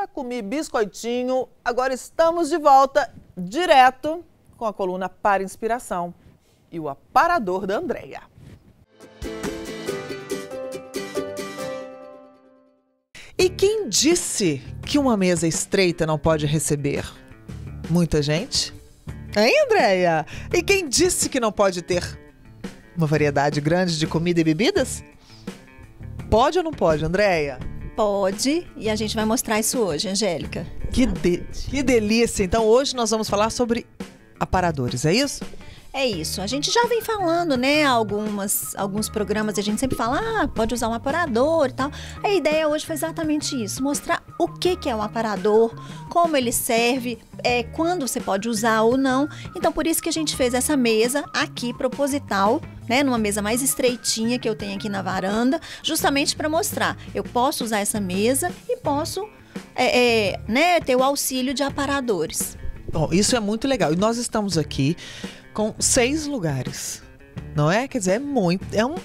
já comi biscoitinho. Agora estamos de volta direto com a coluna Para Inspiração e o aparador da Andréia. E quem disse que uma mesa estreita não pode receber? Muita gente? Hein, Andréia? E quem disse que não pode ter uma variedade grande de comida e bebidas? Pode ou não pode, Andréia? Pode, e a gente vai mostrar isso hoje, Angélica. Que, de que delícia! Então hoje nós vamos falar sobre aparadores, é isso? É isso. A gente já vem falando, né? Algumas, alguns programas a gente sempre fala, ah, pode usar um aparador e tal. A ideia hoje foi exatamente isso: mostrar o que, que é um aparador, como ele serve, é, quando você pode usar ou não. Então, por isso que a gente fez essa mesa aqui proposital. Né, numa mesa mais estreitinha que eu tenho aqui na varanda, justamente para mostrar. Eu posso usar essa mesa e posso é, é, né, ter o auxílio de aparadores. Bom, isso é muito legal. E nós estamos aqui com seis lugares. Não é? Quer dizer, é muito. É um.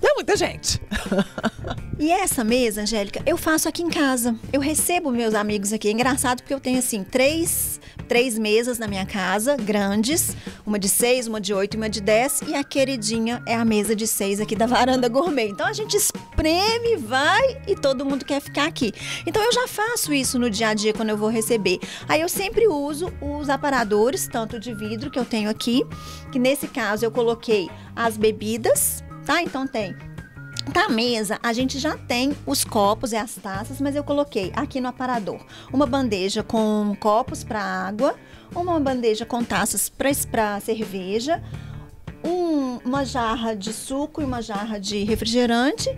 É muita gente. e essa mesa, Angélica, eu faço aqui em casa. Eu recebo meus amigos aqui. É engraçado porque eu tenho assim três três mesas na minha casa, grandes, uma de seis, uma de oito e uma de dez, e a queridinha é a mesa de seis aqui da varanda gourmet. Então a gente espreme, vai e todo mundo quer ficar aqui. Então eu já faço isso no dia a dia quando eu vou receber. Aí eu sempre uso os aparadores, tanto de vidro que eu tenho aqui, que nesse caso eu coloquei as bebidas, tá? Então tem na mesa, a gente já tem os copos e as taças, mas eu coloquei aqui no aparador. Uma bandeja com copos para água, uma bandeja com taças para cerveja, um, uma jarra de suco e uma jarra de refrigerante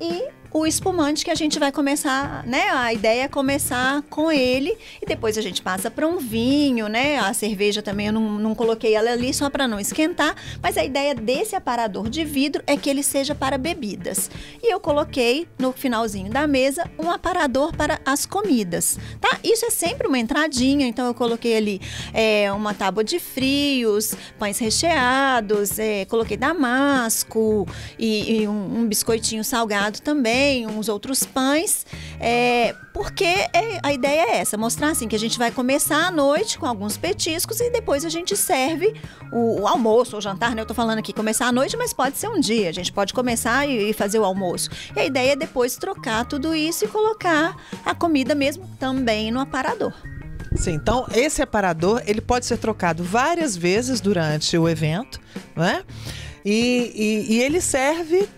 e o espumante que a gente vai começar, né? A ideia é começar com ele e depois a gente passa para um vinho, né? A cerveja também eu não, não coloquei ela ali só para não esquentar, mas a ideia desse aparador de vidro é que ele seja para bebidas. E eu coloquei no finalzinho da mesa um aparador para as comidas, tá? Isso é sempre uma entradinha, então eu coloquei ali é, uma tábua de frios, pães recheados, é, coloquei damasco e, e um, um biscoitinho salgado também também uns outros pães, é, porque é, a ideia é essa, mostrar assim que a gente vai começar à noite com alguns petiscos e depois a gente serve o, o almoço ou jantar, né? Eu tô falando aqui começar à noite, mas pode ser um dia, a gente pode começar e, e fazer o almoço. E a ideia é depois trocar tudo isso e colocar a comida mesmo também no aparador. Sim, então esse aparador ele pode ser trocado várias vezes durante o evento, né? E, e, e ele serve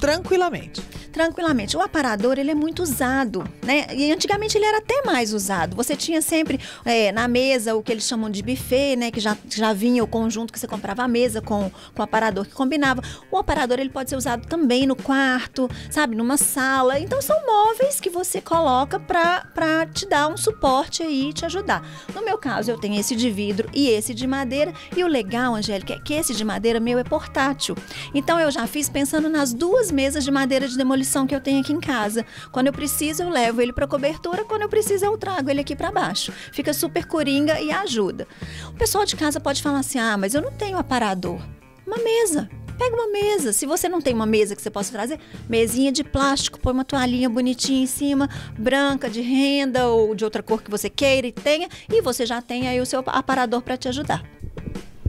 tranquilamente tranquilamente. O aparador, ele é muito usado, né? E antigamente ele era até mais usado. Você tinha sempre é, na mesa o que eles chamam de buffet, né? Que já, já vinha o conjunto que você comprava a mesa com, com o aparador que combinava. O aparador, ele pode ser usado também no quarto, sabe? Numa sala. Então, são móveis que você coloca para te dar um suporte aí e te ajudar. No meu caso, eu tenho esse de vidro e esse de madeira. E o legal, Angélica, é que esse de madeira meu é portátil. Então, eu já fiz pensando nas duas mesas de madeira de demolição que eu tenho aqui em casa. Quando eu preciso, eu levo ele para cobertura, quando eu preciso, eu trago ele aqui para baixo. Fica super coringa e ajuda. O pessoal de casa pode falar assim: ah, mas eu não tenho aparador. Uma mesa. Pega uma mesa. Se você não tem uma mesa que você possa trazer, mesinha de plástico, põe uma toalhinha bonitinha em cima, branca, de renda ou de outra cor que você queira e tenha, e você já tem aí o seu aparador para te ajudar.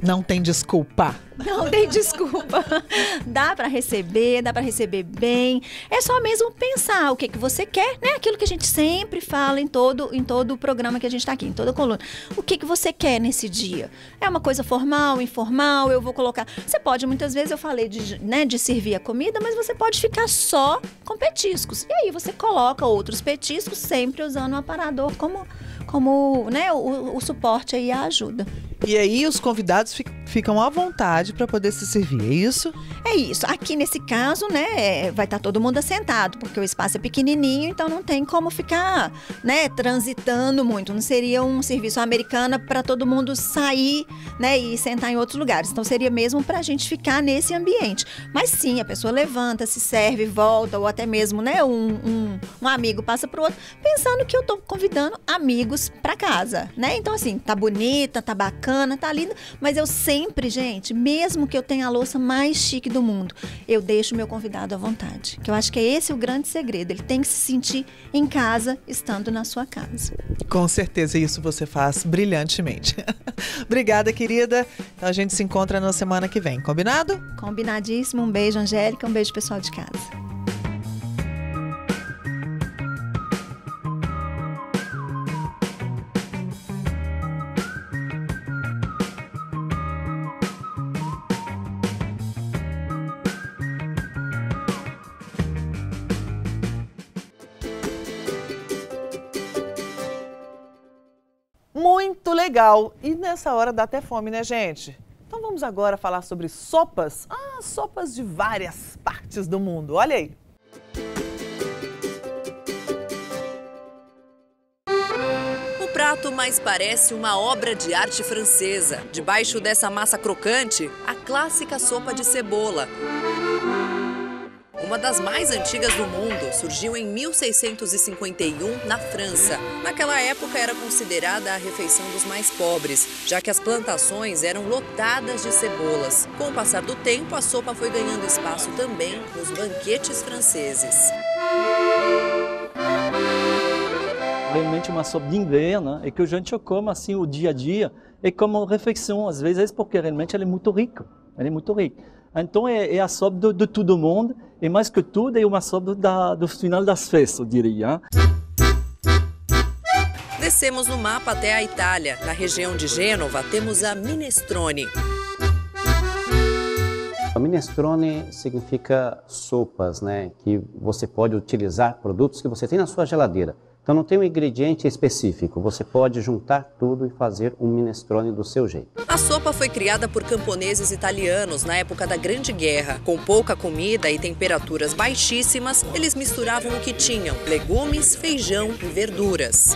Não tem desculpa. Não tem desculpa. dá para receber, dá para receber bem. É só mesmo pensar o que que você quer, né? Aquilo que a gente sempre fala em todo em todo o programa que a gente está aqui, em toda coluna. O que que você quer nesse dia? É uma coisa formal, informal? Eu vou colocar. Você pode muitas vezes eu falei de, né, de servir a comida, mas você pode ficar só com petiscos. E aí você coloca outros petiscos sempre usando o aparador como como, né, o, o suporte aí a ajuda. E aí os convidados ficam à vontade para poder se servir, é isso? É isso. Aqui nesse caso, né, é, vai estar tá todo mundo assentado, porque o espaço é pequenininho, então não tem como ficar, né, transitando muito. Não seria um serviço americano para todo mundo sair, né, e sentar em outros lugares. Então seria mesmo para a gente ficar nesse ambiente. Mas sim, a pessoa levanta, se serve, volta, ou até mesmo, né, um, um, um amigo passa para o outro, pensando que eu estou convidando amigos para casa, né? Então assim, tá bonita, tá bacana bacana, tá linda, mas eu sempre, gente, mesmo que eu tenha a louça mais chique do mundo, eu deixo meu convidado à vontade. Que eu acho que é esse o grande segredo. Ele tem que se sentir em casa, estando na sua casa. Com certeza, isso você faz brilhantemente. Obrigada, querida. Então a gente se encontra na semana que vem, combinado? Combinadíssimo. Um beijo, Angélica. Um beijo, pessoal de casa. Legal. E nessa hora dá até fome, né, gente? Então vamos agora falar sobre sopas. Ah, sopas de várias partes do mundo. Olha aí. O prato mais parece uma obra de arte francesa. Debaixo dessa massa crocante, a clássica sopa de cebola. Uma das mais antigas do mundo, surgiu em 1651 na França. Naquela época era considerada a refeição dos mais pobres, já que as plantações eram lotadas de cebolas. Com o passar do tempo, a sopa foi ganhando espaço também nos banquetes franceses. Realmente uma sopa de inverno e que a gente come assim o dia a dia e como refeição às vezes porque realmente ela é muito rica, ela é muito rica. Então é, é a sopa de, de, todo mundo e mais que tudo é uma sopa da, do final das festas, eu diria. Descemos no mapa até a Itália. Na região de Gênova temos a minestrone. A minestrone significa sopas, né? Que você pode utilizar produtos que você tem na sua geladeira. Então não tem um ingrediente específico, você pode juntar tudo e fazer um minestrone do seu jeito. A sopa foi criada por camponeses italianos na época da Grande Guerra. Com pouca comida e temperaturas baixíssimas, eles misturavam o que tinham: legumes, feijão e verduras.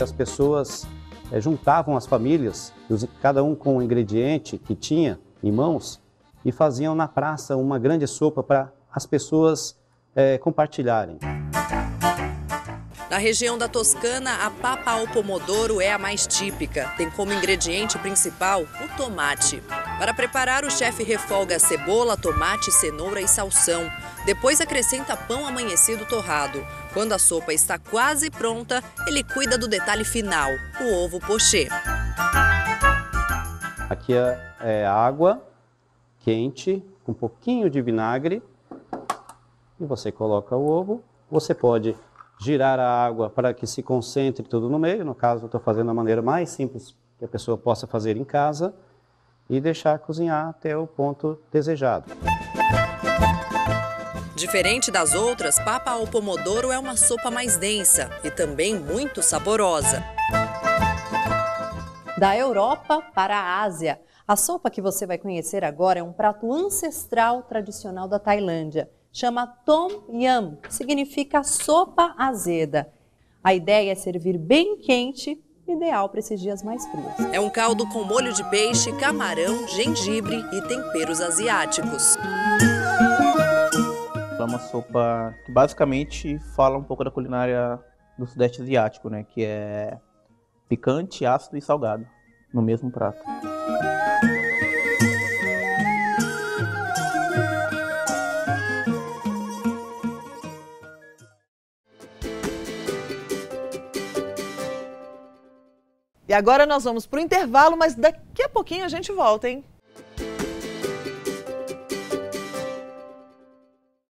As pessoas é, juntavam as famílias, cada um com o ingrediente que tinha em mãos, e faziam na praça uma grande sopa para as pessoas é, compartilharem. Na região da Toscana, a papa ao pomodoro é a mais típica. Tem como ingrediente principal o tomate. Para preparar, o chefe refoga cebola, tomate, cenoura e salsão. Depois acrescenta pão amanhecido torrado. Quando a sopa está quase pronta, ele cuida do detalhe final, o ovo pochê. Aqui é, é água quente, um pouquinho de vinagre. E você coloca o ovo. Você pode girar a água para que se concentre tudo no meio. No caso, estou fazendo da maneira mais simples que a pessoa possa fazer em casa e deixar cozinhar até o ponto desejado. Diferente das outras, papa ao pomodoro é uma sopa mais densa e também muito saborosa. Da Europa para a Ásia, a sopa que você vai conhecer agora é um prato ancestral tradicional da Tailândia chama Tom Yam, significa sopa azeda. A ideia é servir bem quente, ideal para esses dias mais frios. É um caldo com molho de peixe, camarão, gengibre e temperos asiáticos. É uma sopa que basicamente fala um pouco da culinária do sudeste asiático, né? Que é picante, ácido e salgado no mesmo prato. E agora nós vamos para o intervalo, mas daqui a pouquinho a gente volta, hein?